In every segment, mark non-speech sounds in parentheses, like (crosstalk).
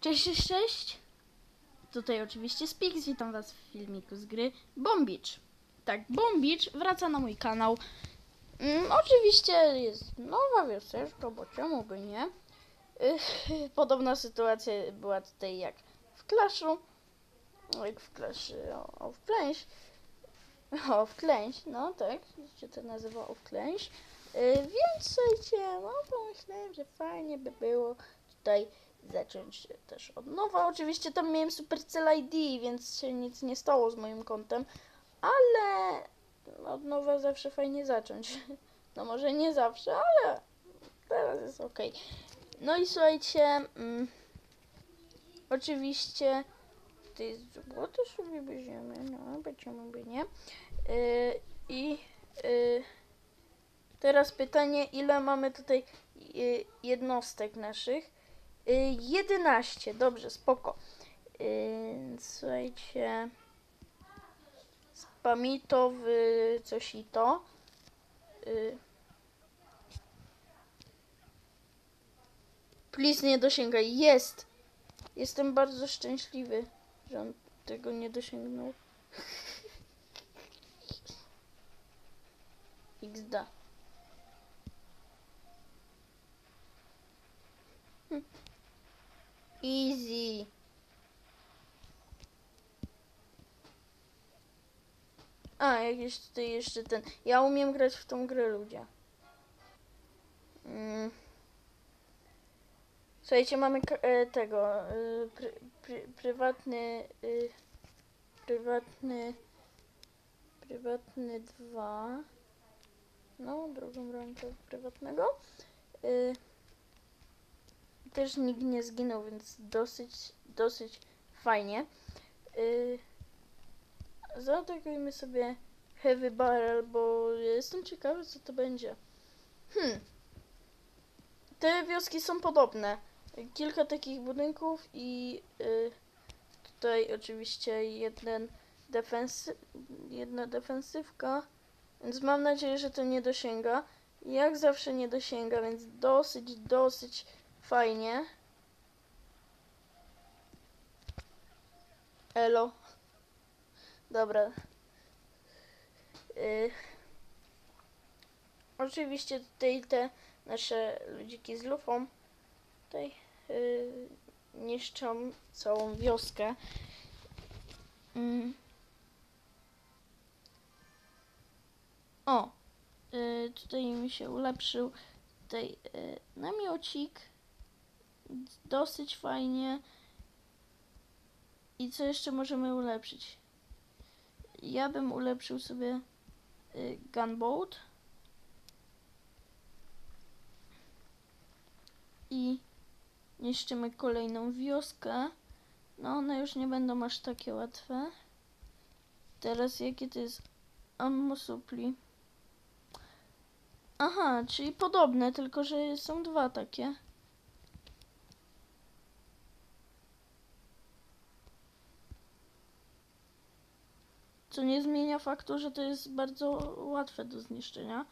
Cześć, cześć, cześć! Tutaj oczywiście Spix, witam was w filmiku z gry Bombicz. Tak, Bombicz wraca na mój kanał. Mm, oczywiście jest nowa wioseczka, bo czemu by nie? Yy, podobna sytuacja była tutaj jak w Clashu. Jak w Clash o, o w Klęś. O, w Klęś, no tak, się to nazywa o w Klęś. Yy, więc słuchajcie, no pomyślałem, że fajnie by było tutaj zacząć też od nowa. Oczywiście tam miałem Supercell ID, więc się nic nie stało z moim kontem, ale od nowa zawsze fajnie zacząć. (laughs) No może nie zawsze, ale teraz jest ok. No i słuchajcie, mm, oczywiście ty złoto sobie weźmiemy, no będziemy by nie. Yy, I yy, teraz pytanie, ile mamy tutaj yy, jednostek naszych? Y, 11, dobrze, spoko. Y, Słuchajcie. Spamitowy coś i to. Y, Please nie dosięgaj. Jest! Jestem bardzo szczęśliwy, że on tego nie dosięgnął. (laughs) XD. Easy. A, jakiś tutaj jeszcze ten. Ja umiem grać w tą grę, ludzie. Mm. Słuchajcie, mamy e, tego. E, pry, prywatny. E, prywatny. Prywatny 2. No, drugą rękę prywatnego. E, też nikt nie zginął, więc dosyć, dosyć fajnie. Yy, zaatakujmy sobie Heavy Barrel, bo jestem ciekawy, co to będzie. Hmm. Te wioski są podobne. Kilka takich budynków i yy, tutaj oczywiście jeden defensy jedna defensywka, więc mam nadzieję, że to nie dosięga. Jak zawsze nie dosięga, więc dosyć, dosyć Fajnie. Elo. Dobra. Yy. Oczywiście tutaj te nasze ludziki z lufą tutaj yy, niszczą całą wioskę. Yy. O, yy, tutaj mi się ulepszył tutaj yy, namiocik dosyć fajnie. I co jeszcze możemy ulepszyć? Ja bym ulepszył sobie y, gunboat. I niszczymy kolejną wioskę. No one już nie będą aż takie łatwe. Teraz jakie to jest ammo supply? Aha, czyli podobne, tylko że są dwa takie. Co nie zmienia faktu, że to jest bardzo łatwe do zniszczenia.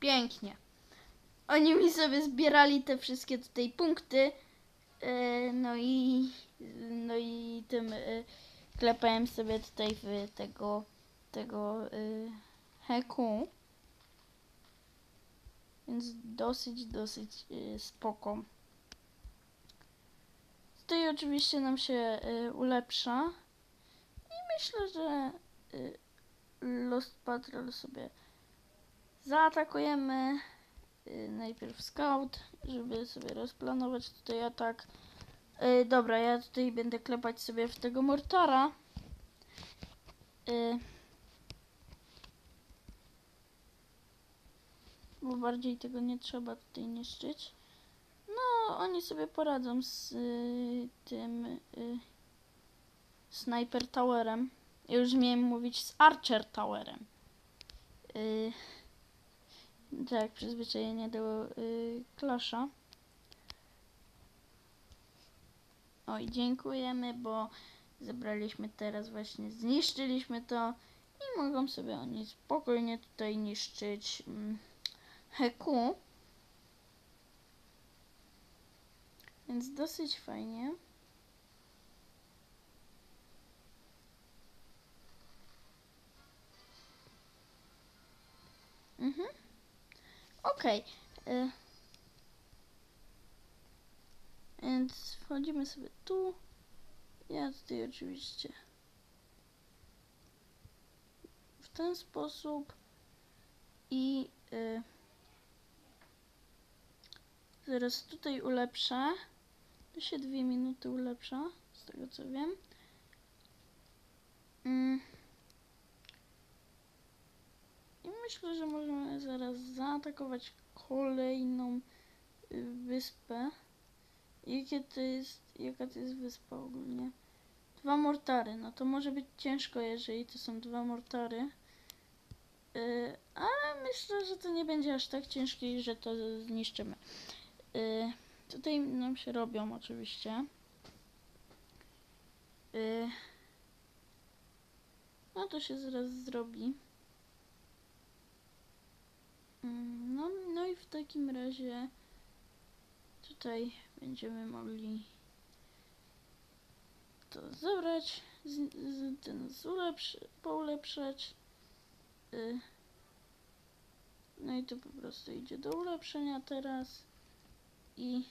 Pięknie. Oni mi sobie zbierali te wszystkie tutaj punkty. Yy, no i no i tym yy, klepałem sobie tutaj w tego tego yy, heku. Więc dosyć, dosyć spoko. Tutaj oczywiście nam się ulepsza. I myślę, że Lost Patrol sobie zaatakujemy. Y, najpierw scout, żeby sobie rozplanować tutaj atak. Yy, dobra, ja tutaj będę klepać sobie w tego mortara. Yy. Bo bardziej tego nie trzeba tutaj niszczyć. No, oni sobie poradzą z y, tym y, Sniper Towerem. Ja już miałem mówić z Archer Towerem. Yy, tak, przyzwyczajenie do yy, Clasha. Oj, dziękujemy, bo zebraliśmy teraz właśnie, zniszczyliśmy to i mogą sobie oni spokojnie tutaj niszczyć mm, Heku. Więc dosyć fajnie. Mhm. Okej. y. Więc wchodzimy sobie tu. Ja tutaj oczywiście w ten sposób i y, zaraz tutaj ulepszę. To się dwie minuty ulepsza, z tego co wiem. Mm. I myślę, że możemy zaraz zaatakować kolejną y, wyspę. Jakie to jest, jaka to jest wyspa ogólnie? Dwa mortary, no to może być ciężko, jeżeli to są dwa mortary. Yy, ale myślę, że to nie będzie aż tak ciężkie że to zniszczymy. Yy, tutaj nam się robią oczywiście. Yy, no to się zaraz zrobi. Mm, No, no i w takim razie tutaj będziemy mogli to zabrać, z, z, ten zulepszy, poulepszać. Y, no i to po prostu idzie do ulepszenia teraz i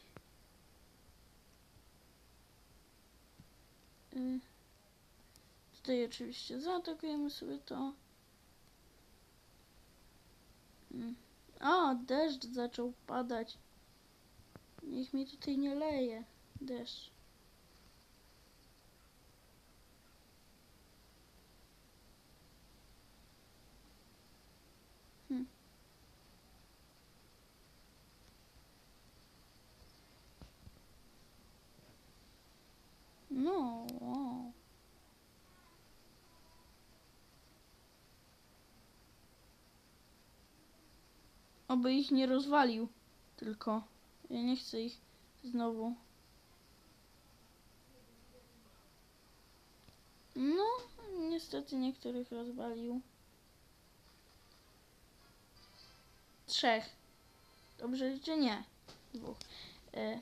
y, tutaj oczywiście zaatakujemy sobie to. Mm. O, deszcz zaczął padać. Niech mi tutaj nie leje deszcz. Hm. No, wow. Oby ich nie rozwalił, tylko ja nie chcę ich znowu. No, niestety niektórych rozwalił. Trzech. Dobrze liczę? Nie. Dwóch. E.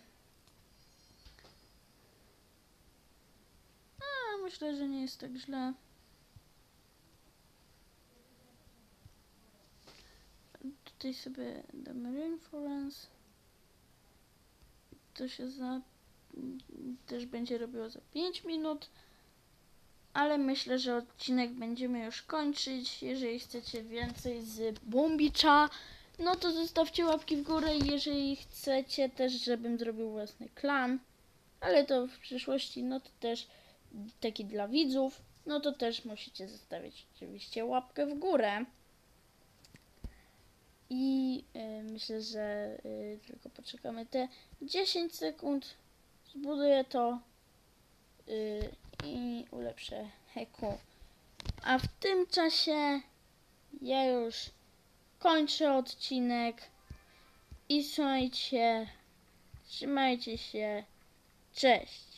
A, myślę, że nie jest tak źle. Tutaj sobie damy reinforcement. To się za... też będzie robiło za 5 minut. Ale myślę, że odcinek będziemy już kończyć. Jeżeli chcecie więcej z Bombicza, no to zostawcie łapki w górę. Jeżeli chcecie też, żebym zrobił własny klan, ale to w przyszłości, no to też taki dla widzów, no to też musicie zostawić oczywiście łapkę w górę. I y, myślę, że y, tylko poczekamy te 10 sekund. Zbuduję to y, i ulepszę heku. A w tym czasie ja już kończę odcinek. I słuchajcie, trzymajcie się. Cześć.